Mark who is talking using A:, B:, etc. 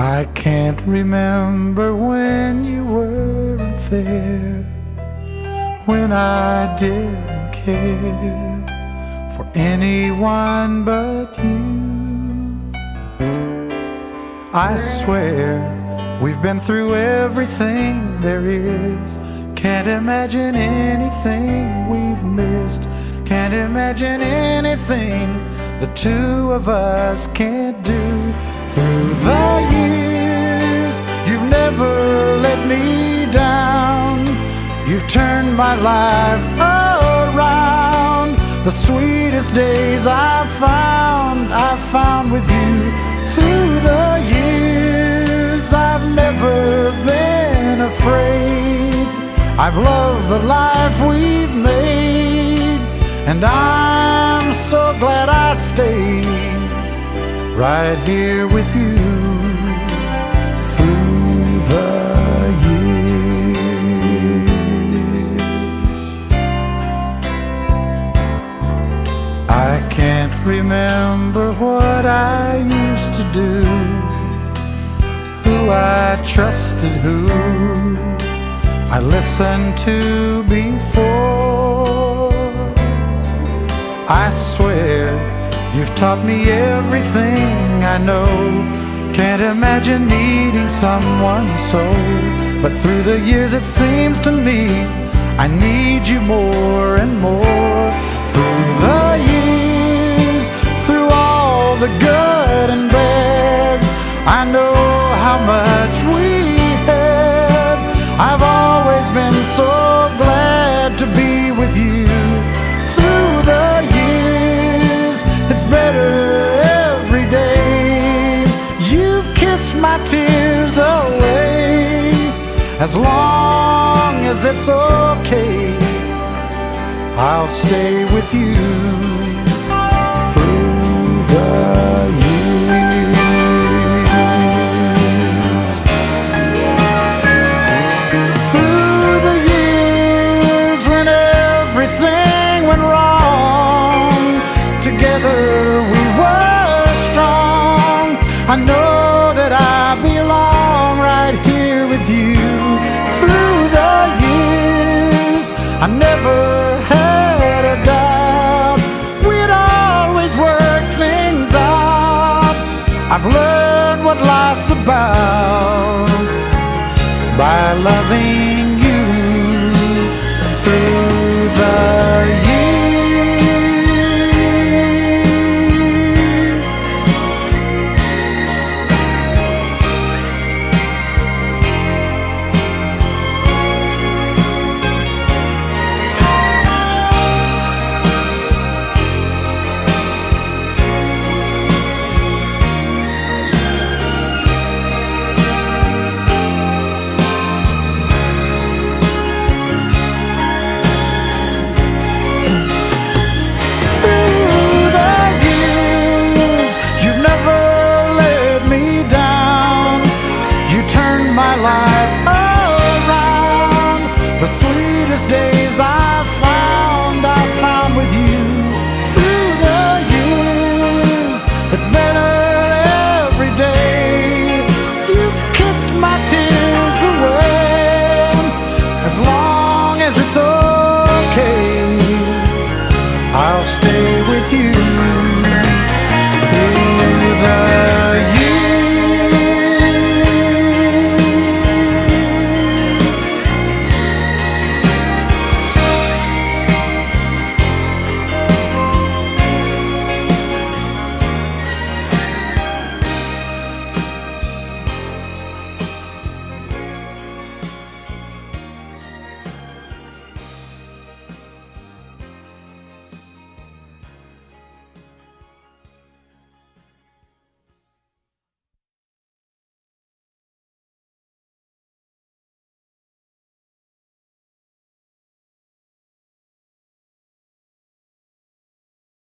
A: I can't remember when you weren't there, when I didn't care for anyone but you. I swear we've been through everything there is. Can't imagine anything we've missed. Can't imagine anything the two of us can't do through the years. You've never let me down. You've turned my life around. The sweetest days I've found, I've found with you through the years. I've never been afraid. I've loved the life we've made, and I'm so glad I stayed right here with you through the years. I can't remember what I used to do, who I trusted, who I listened to before. I swear you've taught me everything I know. Can't imagine needing someone so. But through the years, it seems to me I need you more and more. Through the years, through all the good and bad, I know how much we had. I've As long as it's okay, I'll stay with you through the I've learned what life's about by loving